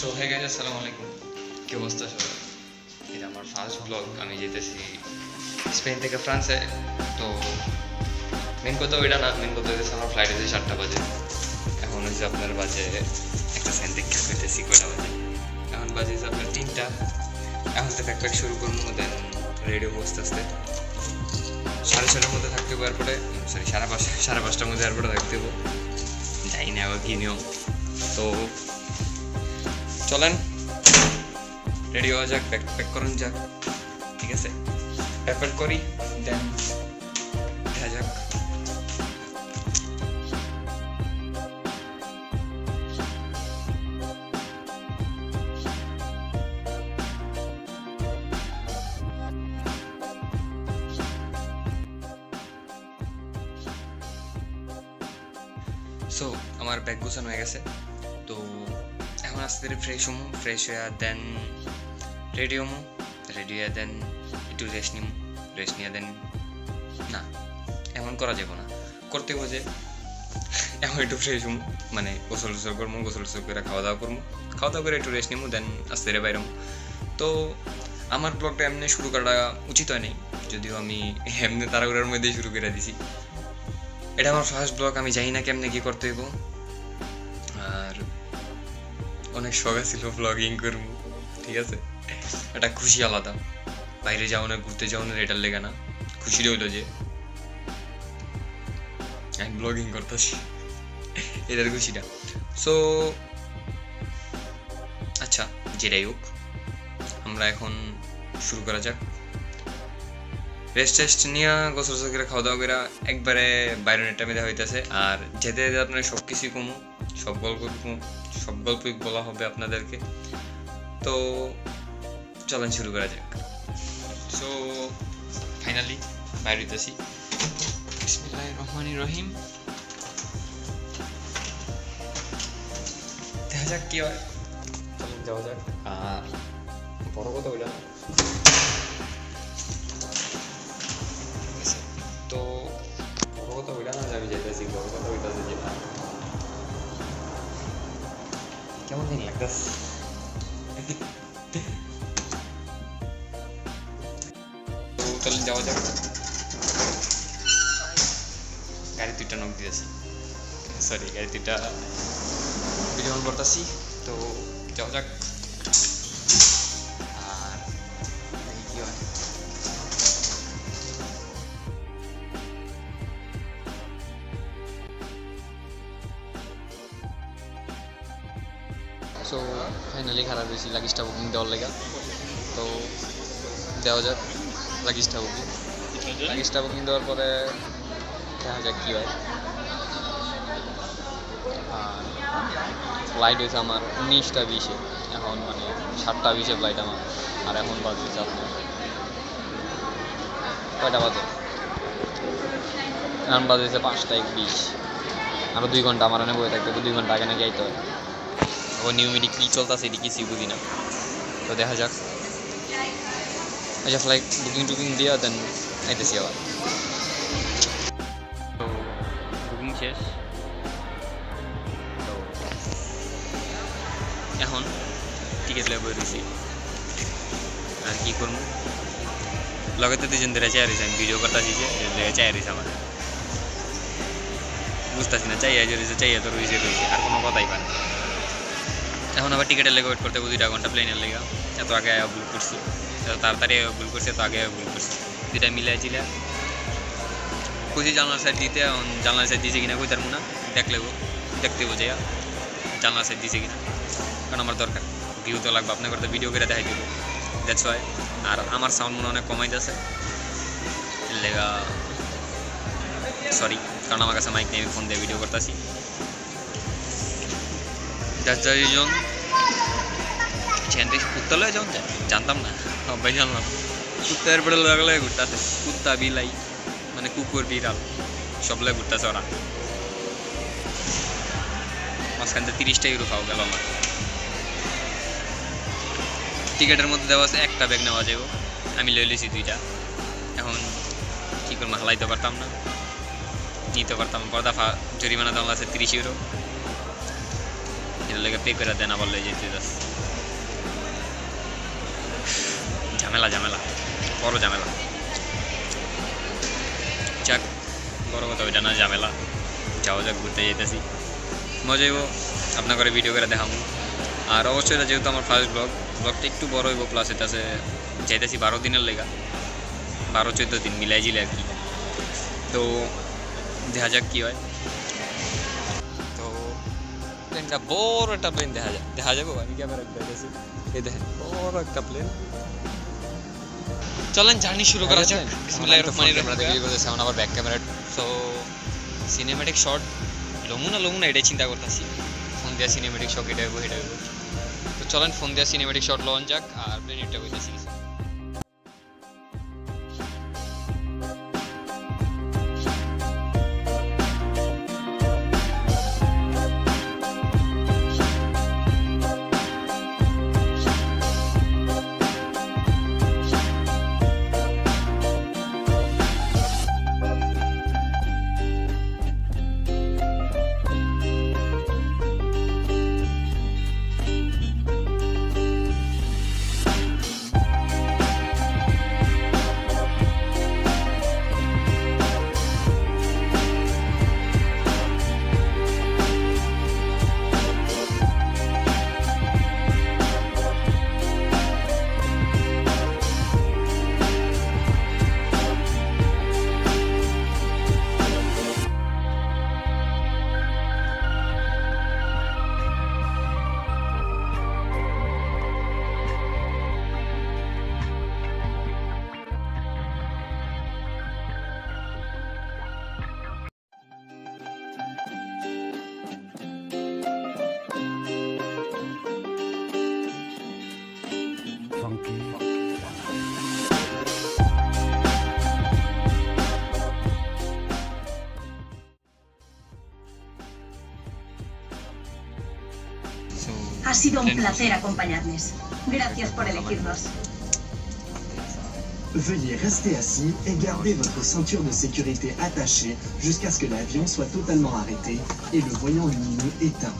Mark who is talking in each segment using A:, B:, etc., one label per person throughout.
A: So হয়ে গেছে আসসালামু আলাইকুম কি অবস্থা সবার? এটা আমার ফার্স্ট ব্লগ আমি যেতেছি স্পেন থেকে ফ্রান্সে তো মেন কথা ওইটা না মেন কথা হচ্ছে আমার ফ্লাইট আছে সাতটা বাজে। এখন হচ্ছে আপনার বাজে একটা সাইন দেখতে পেতেছি কয়টা বাজে? এখন বাজে হচ্ছে আপনার তিনটা। এখন তো প্যাক প্যাক শুরু করব দেন রেডিও বসতে আসতে। সাড়ে ছটার মধ্যে থাকতে হবে এয়ারপোর্টে সরি সাড়ে পাঁচটা সাড়ে পাঁচটার মধ্যে এয়ারপোর্টে থাকতে হবে। যাই না আবার কি নিয়ম। তো চলেন। রেডি হওয়া যাক প্যাক প্যাক করুন যাক। ঠিক আছে? প্যাক প্যাক করি দেন দেখা যাক। সো আমার ব্যাগ গোছানো হয়ে গেছে। তো এখন আস্তে ধীরে ফ্রেশ হমু ফ্রেশ হয়ে দেন রেডি হমু রেডি হয়ে দেন একটু রেস্ট নিমু রেস্ট নিয়ে দেন না, এমন করা যাবে না। করতে বোঝে এখন একটু ফ্রেশ হমু মানে গোসল টোসল করব গোসল টোসল করে খাওয়া দাওয়া করব খাওয়া দাওয়া করে একটু রেস্ট নিমু দেন আস্তে ধীরে বাইরে হমু। তো আমার ব্লগটা এমনি শুরু করা উচিত হয়নি যদিও আমি এমনি তাড়াহুড়ার মধ্যেই শুরু করে দিছি। এটা আমার ফার্স্ট ব্লগ আমি জানি না কেমনে কি করতে হইব। অনেক শখ ছিল ব্লগিং করব, ঠিক আছে? এটা খুশি আলাদা। বাইরে যাও না, ঘুরতে যাও না, এটার লেগে না। খুশি রইল যে, আমি ব্লগিং করতেছি। এটার খুশিটা। সো আচ্ছা যেটাই হোক, আমরা এখন শুরু করা যাক। রেস্ট টেস্ট নিয়ে গোসল করে খাওয়া দাওয়া করে একবারে বাইরের টাইমে দেওয়া হইতেছে। আর যেতে যেতে আপনার সব কিছুই কমু, সব গল্প কমু। সব গল্পই বলা হবে আপনাদেরকে। তো চলেন শুরু করা যাক। সো ফাইনালি বাইরে হইতেছি বিসমিল্লাহ রহমান রহিম। দেখা যাক কি হয়। চলেন যাওয়া যাক। বড় কথা ওইটা তো, বড় কথা না আমি যেতেছি, বড় কথা ওইটাছে কেমন জানি লাগতেছে তাহলে যাওয়া যাক গাড়ি দুইটা নক দিয়েছি সরি গাড়ি দুইটা অন করতেছি তো যাওয়া যাক সো ফাইনালি খারাপ হয়েছি লাগেজটা বুকিং দেওয়ার লেগা। তো, দেওয়া যাক লাগেজটা বুকিং লাগেজটা বুকিং দেওয়ার পরে দেখা যাক কী হয়। আর ফ্লাইট হয়েছে আমার উনিশটা বিশে। এখন মানে সাতটা বিশে ফ্লাইট আমার। আর এখন বাজছে আপনার কয়টা বাজে? এখন বাজেছে পাঁচটা এক বিশ আরও দুই ঘণ্টা আমার এনে বয়ে থাকতে দুই ঘণ্টা আগে নাকি আইতে হয়। ও নিউমেরিক কী চলতেছে এটি কিছুই বুঝি না তো দেখা যাক আচ্ছা ফ্লাইট বুকিং টুকিং দিয়া দেন আইতেছি আবার তো বুকিং শেষ তো এখন টিকিট লেগে রয়েছি আর কি করব? লগে তো দুজন ধরে চাই রয়েছে, আমি ভিডিও করতেছি যে লেগে চাই রয়েছে আমার। বুঝতেছি না চাইয়া যে রয়েছে চাইয়া তো রয়েছে রয়েছে, আর কোনো কথাই পায় না। এখন আবার টিকিটের লেগে ওয়েট করতে, দুইটা ঘণ্টা প্লেনের লেগে। এত আগে ভুল করছি। এত তাড়াতাড়ি ভুল করছি, এত আগে ভুল করছি। দুইটা মিলাই ছিল খুশি জানলার সাইড দিতে, এখন জানলার সাইড দিয়েছে কিনা কই তার না। দেখলে দেখতে বোঝে জানলার সাইড দিয়েছে কিনা। কারণ আমার দরকার। ভিউ তো লাগবে আপনার তো ভিডিও করে দেখাই দিব দ্যাটস ওয়াই আর আমার সাউন্ড মনে অনেক কমাই যাচ্ছে। লেগা সরি কারণ আমার কাছে মাইক আমি ফোন দিয়ে ভিডিও করতেছি। That's the reason সেখান কুত্তালয়ে যখন যায় জানতাম না সবাই জানলাম কুত্তার পরে লাগলে ঘুরতেছে কুত্তা বিলাই মানে কুকুর বিড়াল সব লাগে ঘুরতেছে ওরা মাঝখান থেকে তিরিশটা ইউরো খাও গেল আমার টিকিটের মধ্যে দেওয়া আছে একটা ব্যাগ নেওয়া যাবে আমি লই লিছি দুইটা। এখন কী করব হালাইতে পারতাম না। নিতে পারতাম। পর্দা জরিমানা দাম আছে তিরিশ ইউরো এর লেগে পে করে দেন লয়ে যেতে ঝামেলা ঝামেলা। বড় ঝামেলা। যাক, বড় কথা ওইটা না, ঝামেলা। যাও যাক, ঘুরতে যেতেছি মজা হইব, আপনার করে ভিডিও করে দেখাবো আর অবশ্যই এটা যেহেতু আমার ফার্স্ট ব্লগ ব্লগটা একটু বড় হইব প্লাস এটাছে যাইতেছি বারো দিনের লেগা। বারো, চোদ্দ দিন, মিলাই জিলে আর কি। তো, দেখা যাক কী হয়। প্লেনটা বড় একটা প্লেন দেখা যায়। দেখা যাব আমি ক্যামেরা দেখেছি এই দেখেন বড় একটা প্লেন
B: চলেন জার্নি শুরু করা যাক। বিসমিল্লাহির রহমানির রহিম।
A: দেখে আবার back camera so cinematic shot লমু না লমু না এটাই চিন্তা করতেছি। ফোন দেওয়া সিনেম্যাটিক শট এটা হইব এটা হইব। তো চলেন ফোন দেওয়া সিনেম্যাটিক শট লন যাক আর প্লেন এটা হইতেছি।
C: sido un placer acompañarles. Gracias por elegirnos.
D: Veuillez rester assis et garder votre ceinture de sécurité attachée jusqu'à ce que l'avion soit totalement arrêté et le voyant lumineux éteint.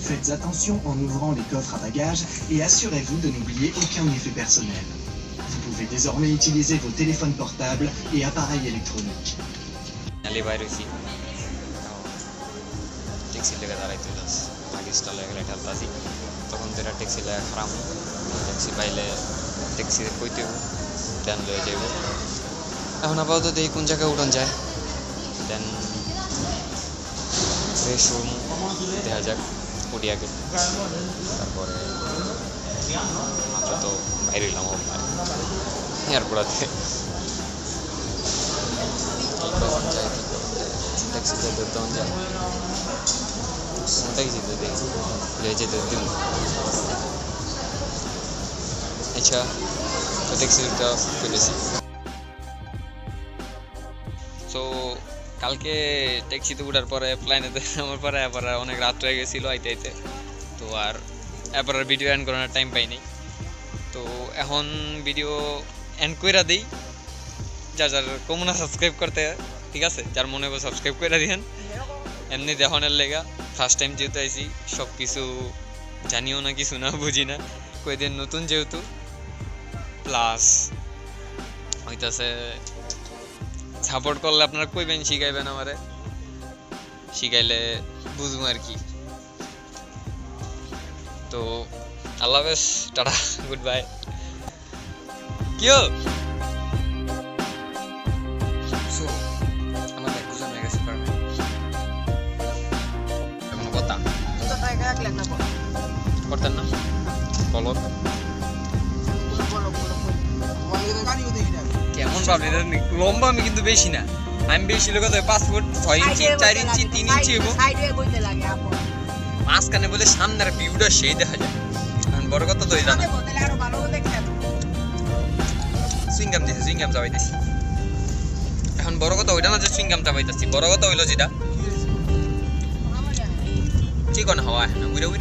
D: Faites attention en ouvrant les coffres à bagages et assurez-vous de n'oublier aucun effet personnel. Vous pouvez désormais utiliser vos téléphones portables et appareils électroniques.
A: Allez তখন তো এটা taxi লেগে খারাপ taxi পাইলে taxi কইতে দেন লয়ে যাইব। এখন আপাতত দেখি কোন জায়গায় উঠান যায়? দেন ফ্রেশ রুম দেখা যাক উঠি আগে। তারপরে মাত্র তো বাইরে এলাম এয়ারপোর্টে। ট্যাক্সিতে ধরতাম যায়। ট্যাক্সিতে দেখি। লেজে ধরতাম আচ্ছা তো ট্যাক্সিটা পেরেছি সো কালকে ট্যাক্সিতে উঠার পরে প্ল্যানেতে আমার পরে এবার অনেক রাত হয়ে গেছিল আইতে আইতে তো আর এবার আর ভিডিও এন্ড করানোর টাইম পাইনি তো এখন ভিডিও এন্ড কইরা দিই যার যার কমনা সাবস্ক্রাইব করতে ঠিক আছে যার মনে হবে সাবস্ক্রাইব করে দিয়েন এমনি দেখানোর লেগা ফার্স্ট টাইম যেহেতু আইছি সব কিছু জানিও না কিছু না, বুঝি না। কয়েকদিন নতুন যেহেতু প্লাস হইতাছে সাপোর্ট করলে আপনারা কইবেন, শিখাইবেন আমারে। শিখাইলে বুঝব আর কি। তো, আল্লাহ হাফেজ, টাটা গুড বাই কিও করতেন না বলো কেমন লম্বা আমি কিন্তু বেশি না আমি বেশি লোক ছয় ইঞ্চি চার ইঞ্চি তিন ইঞ্চি হব মাঝখানে বলে সামনের ভিউটা সেই দেখা যায় এখন বড় কথা তো এটা না সুইংগাম দিছে সুইংগাম চাবাইতেছি এখন বড় কথা ওইটা না যে সুইংগাম চাবাইতেছি বড় কথা হইল যেটা chỉ còn hỏi là quy đấu